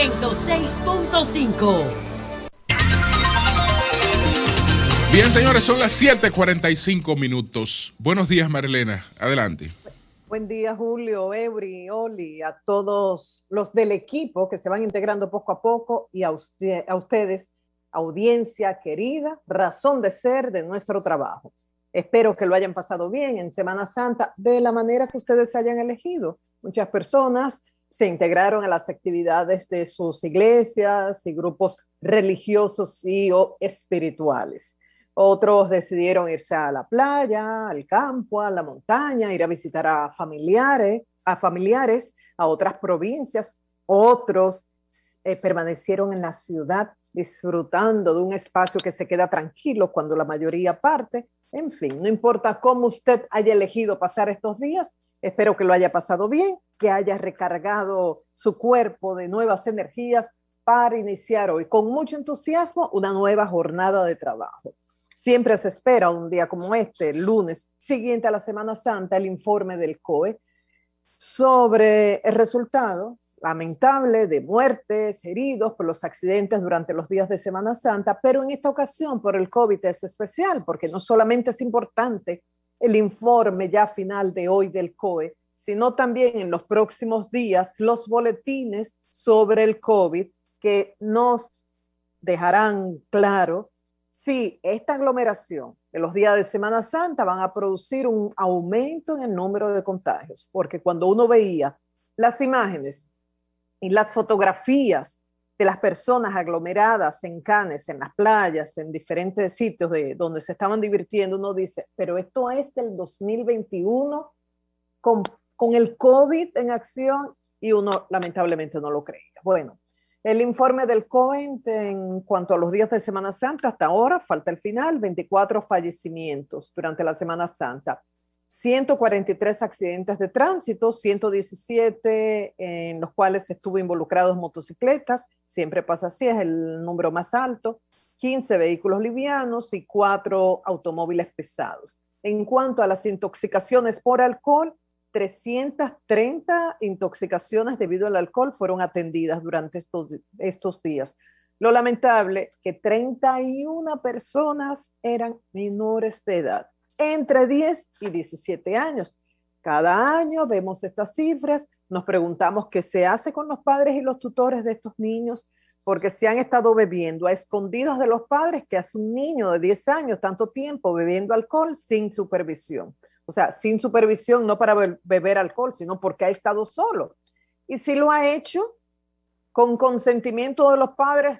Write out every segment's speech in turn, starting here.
106.5. Bien, señores, son las 7:45 minutos. Buenos días, Marilena. Adelante. Buen día, Julio, Ebri, Oli, a todos los del equipo que se van integrando poco a poco y a, usted, a ustedes, audiencia querida, razón de ser de nuestro trabajo. Espero que lo hayan pasado bien en Semana Santa de la manera que ustedes hayan elegido. Muchas personas se integraron a las actividades de sus iglesias y grupos religiosos y o espirituales. Otros decidieron irse a la playa, al campo, a la montaña, ir a visitar a familiares, a familiares, a otras provincias. Otros eh, permanecieron en la ciudad disfrutando de un espacio que se queda tranquilo cuando la mayoría parte. En fin, no importa cómo usted haya elegido pasar estos días, espero que lo haya pasado bien, que haya recargado su cuerpo de nuevas energías para iniciar hoy con mucho entusiasmo una nueva jornada de trabajo. Siempre se espera un día como este, lunes siguiente a la Semana Santa, el informe del COE sobre el resultado lamentable de muertes, heridos por los accidentes durante los días de Semana Santa, pero en esta ocasión por el COVID es especial, porque no solamente es importante el informe ya final de hoy del COE, sino también en los próximos días los boletines sobre el COVID que nos dejarán claro si esta aglomeración de los días de Semana Santa van a producir un aumento en el número de contagios, porque cuando uno veía las imágenes y las fotografías de las personas aglomeradas en canes, en las playas, en diferentes sitios de donde se estaban divirtiendo, uno dice, pero esto es del 2021 con, con el COVID en acción y uno lamentablemente no lo creía. Bueno, el informe del COENT en cuanto a los días de Semana Santa, hasta ahora, falta el final, 24 fallecimientos durante la Semana Santa, 143 accidentes de tránsito, 117 en los cuales estuvo involucrados motocicletas, siempre pasa así, es el número más alto, 15 vehículos livianos y 4 automóviles pesados. En cuanto a las intoxicaciones por alcohol, 330 intoxicaciones debido al alcohol fueron atendidas durante estos, estos días. Lo lamentable que 31 personas eran menores de edad, entre 10 y 17 años. Cada año vemos estas cifras, nos preguntamos qué se hace con los padres y los tutores de estos niños, porque se han estado bebiendo a escondidas de los padres que hace un niño de 10 años tanto tiempo bebiendo alcohol sin supervisión o sea, sin supervisión, no para beber alcohol, sino porque ha estado solo. Y si lo ha hecho con consentimiento de los padres,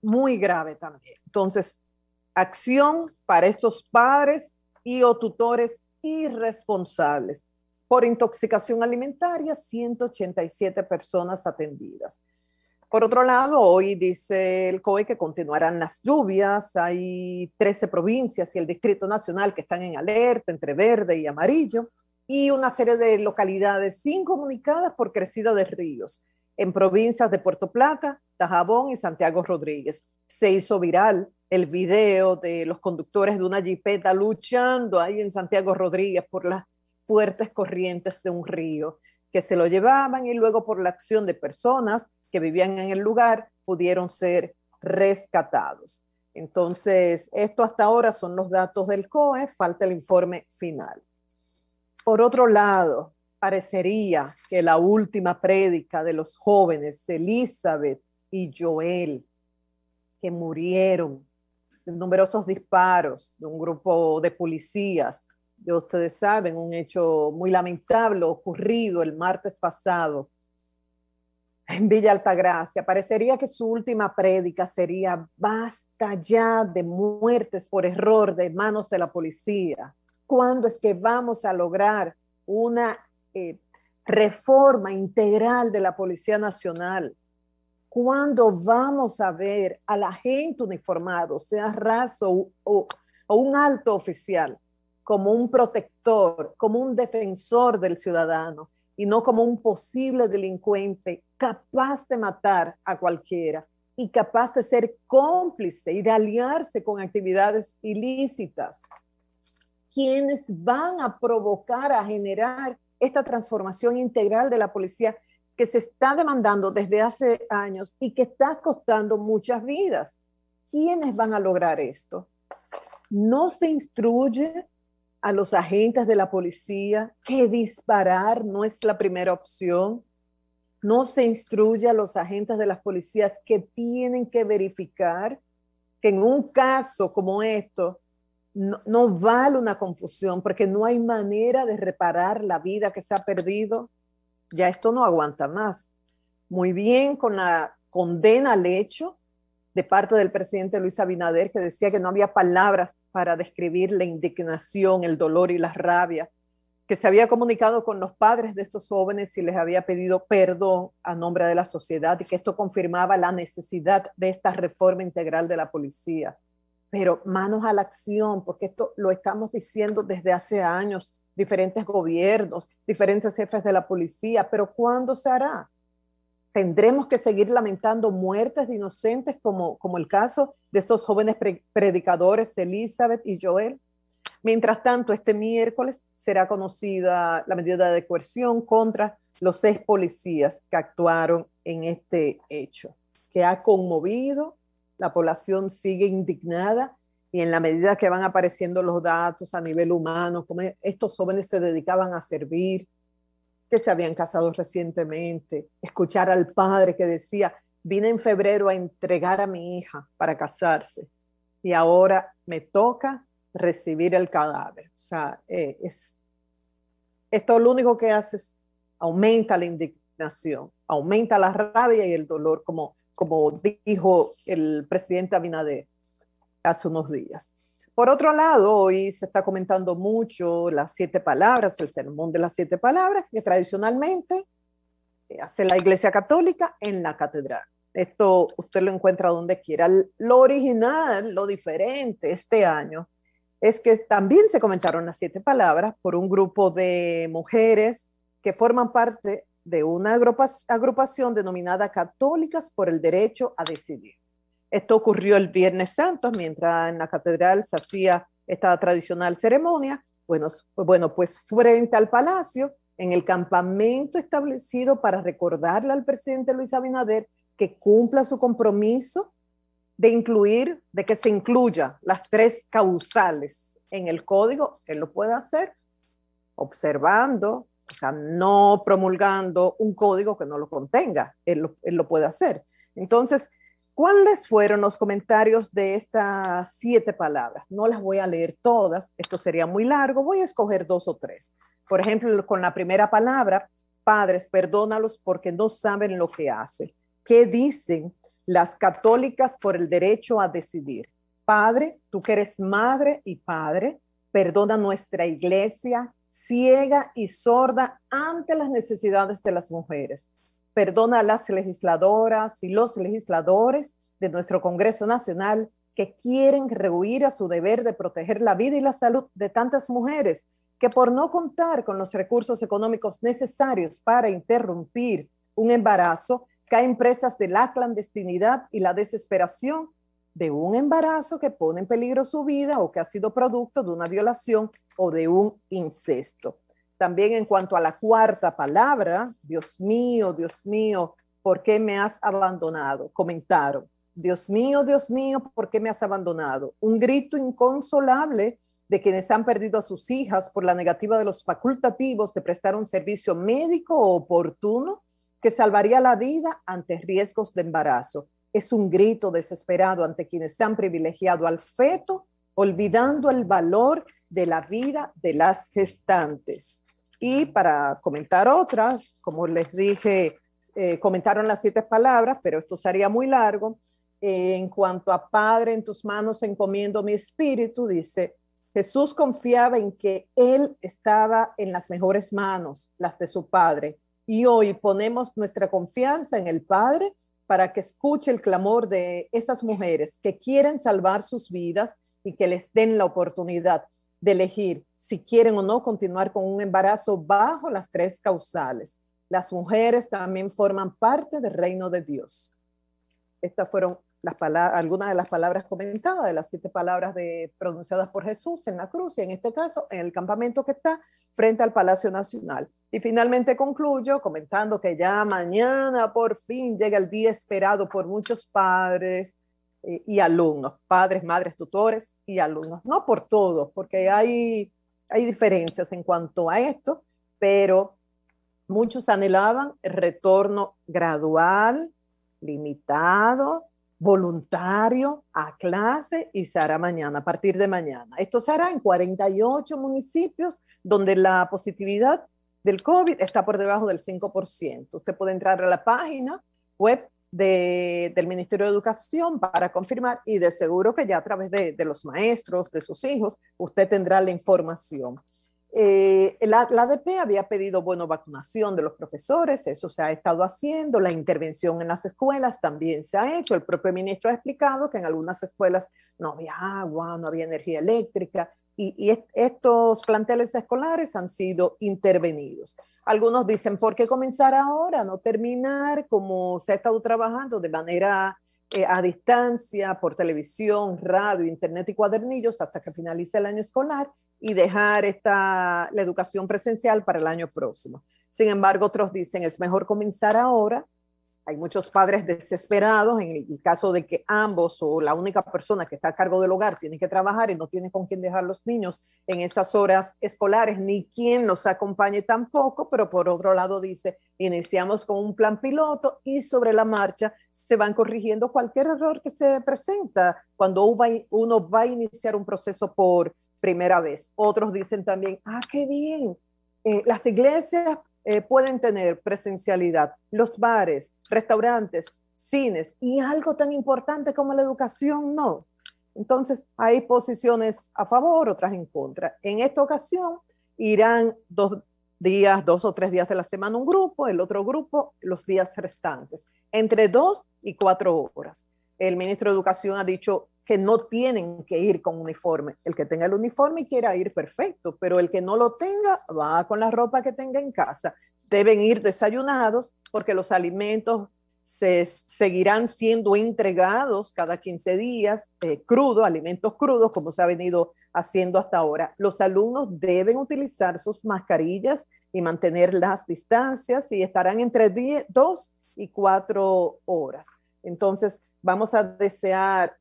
muy grave también. Entonces, acción para estos padres y o tutores irresponsables. Por intoxicación alimentaria, 187 personas atendidas. Por otro lado, hoy dice el COE que continuarán las lluvias. Hay 13 provincias y el Distrito Nacional que están en alerta entre verde y amarillo y una serie de localidades incomunicadas por crecida de ríos en provincias de Puerto Plata, Tajabón y Santiago Rodríguez. Se hizo viral el video de los conductores de una jipeta luchando ahí en Santiago Rodríguez por las fuertes corrientes de un río que se lo llevaban y luego por la acción de personas que vivían en el lugar pudieron ser rescatados. Entonces, esto hasta ahora son los datos del COE, falta el informe final. Por otro lado, parecería que la última prédica de los jóvenes, Elizabeth y Joel, que murieron de numerosos disparos de un grupo de policías, ya ustedes saben, un hecho muy lamentable ocurrido el martes pasado en Villa Altagracia. Parecería que su última prédica sería, basta ya de muertes por error de manos de la policía. ¿Cuándo es que vamos a lograr una eh, reforma integral de la Policía Nacional? ¿Cuándo vamos a ver a la gente uniformado, sea raso o un alto oficial, como un protector, como un defensor del ciudadano? y no como un posible delincuente capaz de matar a cualquiera y capaz de ser cómplice y de aliarse con actividades ilícitas. Quienes van a provocar, a generar esta transformación integral de la policía que se está demandando desde hace años y que está costando muchas vidas. ¿Quiénes van a lograr esto? No se instruye a los agentes de la policía que disparar no es la primera opción. No se instruye a los agentes de las policías que tienen que verificar que en un caso como esto no, no, vale una confusión porque no hay manera de reparar la vida que se ha perdido. Ya esto no aguanta más. Muy bien con la condena al hecho de parte del presidente Luis Abinader que decía que no había palabras para describir la indignación, el dolor y la rabia, que se había comunicado con los padres de estos jóvenes y les había pedido perdón a nombre de la sociedad y que esto confirmaba la necesidad de esta reforma integral de la policía pero manos a la acción, porque esto lo estamos diciendo desde hace años, diferentes gobiernos, diferentes jefes de la policía, pero ¿cuándo se hará? Tendremos que seguir lamentando muertes de inocentes como, como el caso de estos jóvenes predicadores Elizabeth y Joel. Mientras tanto, este miércoles será conocida la medida de coerción contra los seis policías que actuaron en este hecho, que ha conmovido la población sigue indignada y en la medida que van apareciendo los datos a nivel humano, como estos jóvenes se dedicaban a servir, que se habían casado recientemente, escuchar al padre que decía, vine en febrero a entregar a mi hija para casarse y ahora me toca recibir el cadáver. O sea, eh, es, esto lo único que hace es aumenta la indignación, aumenta la rabia y el dolor, como como dijo el presidente Abinader hace unos días. Por otro lado, hoy se está comentando mucho las siete palabras, el sermón de las siete palabras, que tradicionalmente eh, hace la Iglesia Católica en la catedral. Esto usted lo encuentra donde quiera. Lo original, lo diferente este año, es que también se comentaron las siete palabras por un grupo de mujeres que forman parte de una agrupación denominada Católicas por el Derecho a Decidir. Esto ocurrió el Viernes Santo, mientras en la catedral se hacía esta tradicional ceremonia. Bueno, bueno, pues frente al palacio, en el campamento establecido para recordarle al presidente Luis Abinader que cumpla su compromiso de incluir, de que se incluya las tres causales en el código, él lo puede hacer observando, o sea, no promulgando un código que no lo contenga, él lo, puede hacer. Entonces, ¿cuáles fueron los comentarios de estas siete palabras? No las voy a leer todas, esto sería muy largo, voy a escoger dos o tres. Por ejemplo, con la primera palabra, padres, perdónalos porque no saben lo que hacen. ¿Qué dicen las católicas por el derecho a decidir? Padre, tú que eres madre y padre, perdona nuestra iglesia, ciega y sorda ante las necesidades de las mujeres. Perdona a las legisladoras y los legisladores de nuestro Congreso Nacional que quieren rehuir a su deber de proteger la vida y la salud de tantas mujeres que por no contar con los recursos económicos necesarios para interrumpir un embarazo, caen presas de la clandestinidad y la desesperación de un embarazo que pone en peligro su vida o que ha sido producto de una violación o de un incesto. También en cuanto a la cuarta palabra, Dios mío, Dios mío, ¿por qué me has abandonado? Comentaron, Dios mío, Dios mío, ¿por qué me has abandonado? Un grito inconsolable de quienes han perdido a sus hijas por la negativa de los facultativos de prestar un servicio médico oportuno que salvaría la vida ante riesgos de embarazo es un grito desesperado ante quienes han privilegiado al feto, olvidando el valor de la vida de las gestantes. Y para comentar otra, como les dije, eh, comentaron las siete palabras, pero esto sería muy largo. En cuanto a Padre, en tus manos encomiendo mi espíritu, dice, Jesús confiaba en que Él estaba en las mejores manos, las de su Padre. Y hoy ponemos nuestra confianza en el Padre para que escuche el clamor de esas mujeres que quieren salvar sus vidas y que les den la oportunidad de elegir si quieren o no continuar con un embarazo bajo las tres causales. Las mujeres también forman parte del reino de Dios. Estas fueron algunas de las palabras comentadas, de las siete palabras de, pronunciadas por Jesús en la cruz y en este caso en el campamento que está frente al Palacio Nacional. Y finalmente concluyo comentando que ya mañana por fin llega el día esperado por muchos padres eh, y alumnos, padres, madres, tutores y alumnos. No por todos, porque hay, hay diferencias en cuanto a esto, pero muchos anhelaban el retorno gradual, limitado, voluntario a clase y se hará mañana, a partir de mañana. Esto se hará en 48 municipios donde la positividad del COVID está por debajo del 5%. Usted puede entrar a la página web del Ministerio de Educación para confirmar y de seguro que ya a través de, de los maestros, de sus hijos, usted tendrá la información. Eh, la, la, ADP había pedido, bueno, vacunación de los profesores, eso se ha estado haciendo, la intervención en las escuelas también se ha hecho, el propio ministro ha explicado que en algunas escuelas no había agua, no había energía eléctrica y, estos planteles escolares han sido intervenidos. Algunos dicen, ¿por qué comenzar ahora, no terminar como se ha estado trabajando de manera eh, a distancia, por televisión, radio, internet y cuadernillos hasta que finalice el año escolar y dejar esta, la educación presencial para el año próximo. Sin embargo, otros dicen es mejor comenzar ahora. Hay muchos padres desesperados en el caso de que ambos o la única persona que está a cargo del hogar tiene que trabajar y no tiene con quién dejar los niños en esas horas escolares, ni quien los acompañe tampoco, pero por otro lado dice, iniciamos con un plan piloto y sobre la marcha se van corrigiendo cualquier error que se presenta cuando uno va a iniciar un proceso por primera vez. Otros dicen también, ah, qué bien, eh, las iglesias eh, pueden tener presencialidad, los bares, restaurantes, cines y algo tan importante como la educación, no. Entonces, hay posiciones a favor, otras en contra. En esta ocasión, irán dos días, dos o tres días de la semana un grupo, el otro grupo los días restantes, entre dos y cuatro horas. El ministro de Educación ha dicho que no tienen que ir con uniforme. El que tenga el uniforme quiera ir perfecto, pero el que no lo tenga va con la ropa que tenga en casa. Deben ir desayunados porque los alimentos se seguirán siendo entregados cada 15 días, eh, crudos, alimentos crudos, como se ha venido haciendo hasta ahora. Los alumnos deben utilizar sus mascarillas y mantener las distancias y estarán entre 2 y 4 horas. Entonces, vamos a desear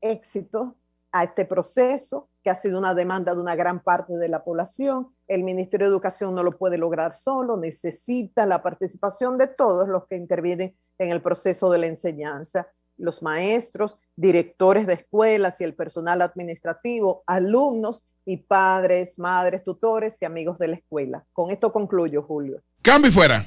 éxito a este proceso, que ha sido una demanda de una gran parte de la población. El Ministerio de Educación no lo puede lograr solo, necesita la participación de todos los que intervienen en el proceso de la enseñanza, los maestros, directores de escuelas y el personal administrativo, alumnos y padres, madres, tutores y amigos de la escuela. Con esto concluyo, Julio. Cambio fuera.